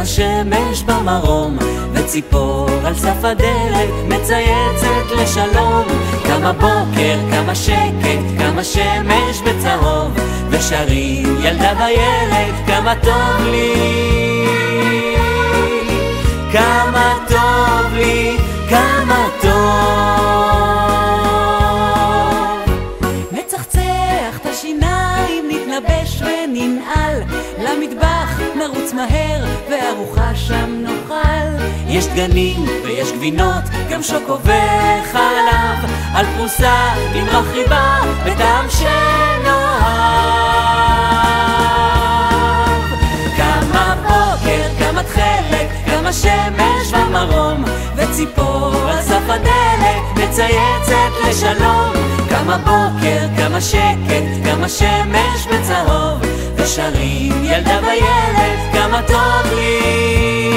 השמש במרום, וציפור על סף הדלת מצייצת לשלום. כמה בוקר, כמה שקט, כמה שמש בצהוב, ושרים ילדה וילד, כמה טוב לי. כמה טוב לי, מהר, וארוחה שם נאכל. יש דגנים ויש גבינות, גם שוקו וחלב, על פרוסה עם רכיבה בטעם שנאהב. כמה בוקר, כמה תכלת, כמה שמש במרום, וציפור על סף הדלת מצייצת לשלום. כמה בוקר, כמה שקט, כמה שמש בצהוב, ושרים ילדה וילד, כמה טוב לי.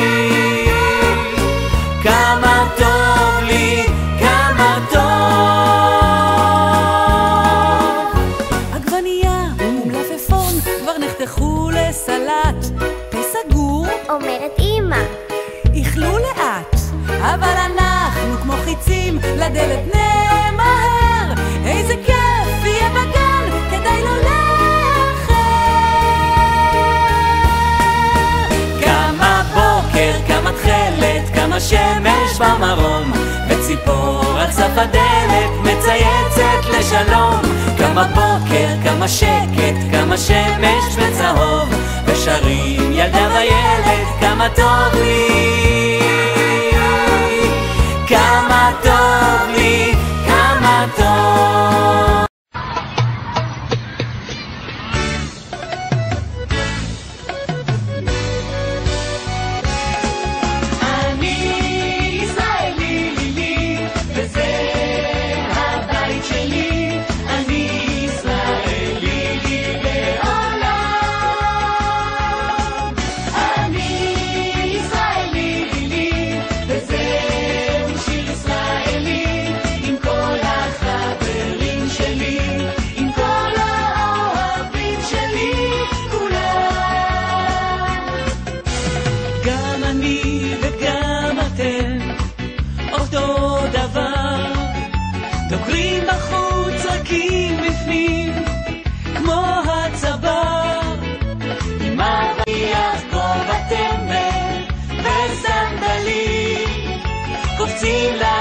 במרום, וציפור על סף הדלת מצייצת לשלום. כמה בוקר, כמה שקט, כמה שמש וצהוב, ושרים ילדה וילד, כמה טוב לי. See that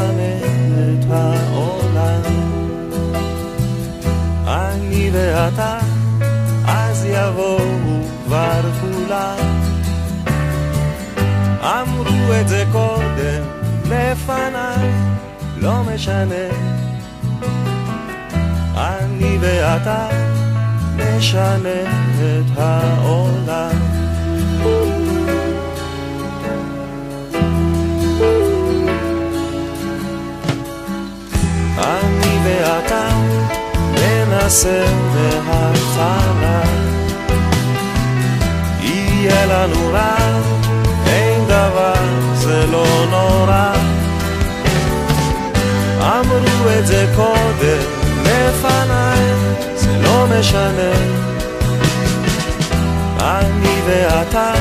נשנה את העולם. אני ואתה, אז יבואו כבר כולם. אמרו את זה קודם לפניי, לא משנה. אני ואתה נשנה את העולם. ננסה מההתחלה יהיה לנו רע, אין דבר, זה לא נורא. אמרו את זה קודם לפניי, זה לא משנה. אני ואתה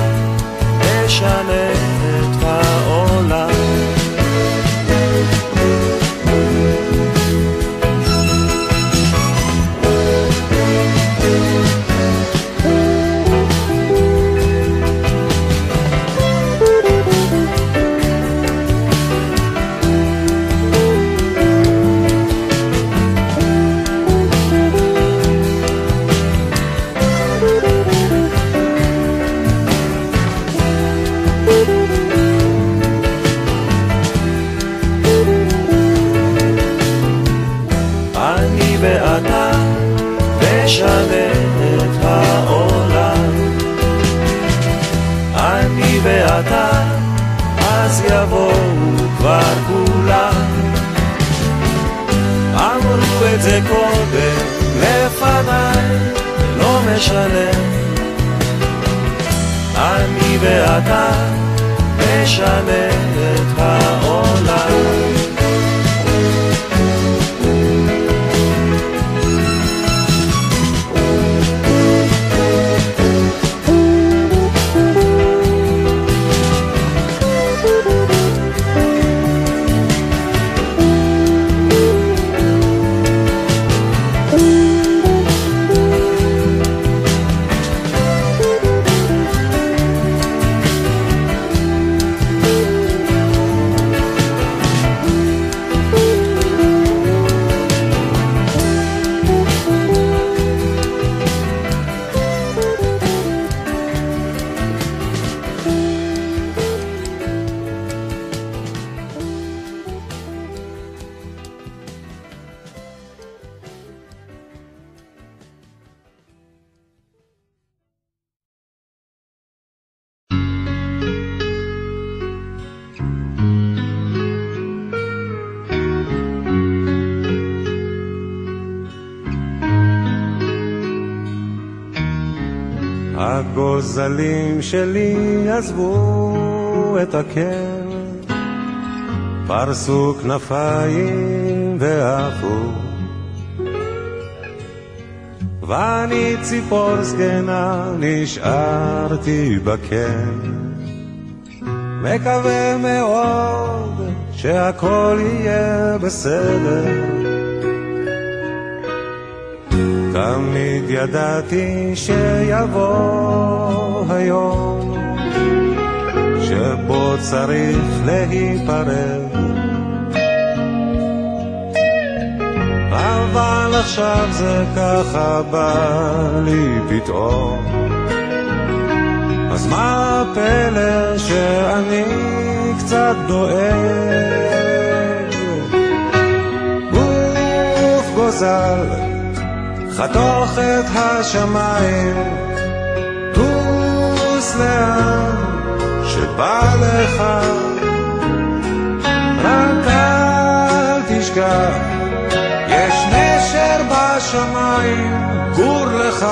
נשנה משלם אני ואתה נשנה את ה... הגוזלים שלי עזבו את הקר, פרסו כנפיים ועפו. ואני ציפור זקנה נשארתי בקר, מקווה מאוד שהכל יהיה בסדר. תמיד ידעתי שיבוא היום שבו צריך להיפרד. אבל עכשיו זה ככה בא לי פתאום. אז מה הפלא שאני קצת דואג? גוף גוזל חתוך את השמיים, טוס לאן שבא לך, רק אל תשכח, יש נשר בשמיים, גור לך.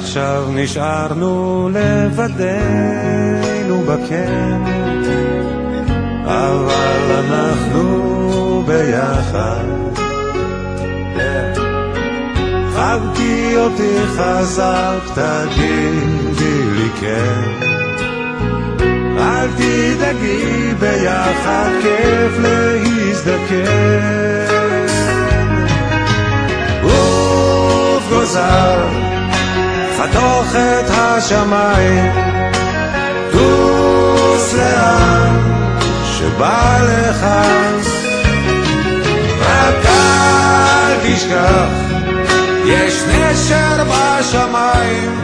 עכשיו נשארנו לבדנו בקן, אבל אנחנו ביחד. חבקי אותי חזק, תגידי לי כן. תדאגי ביחד כיף להזדקן. עוף גוזר, חתוך את השמיים, טוס לאן שבא לך, רק אל תשכח, יש נשר בשמיים,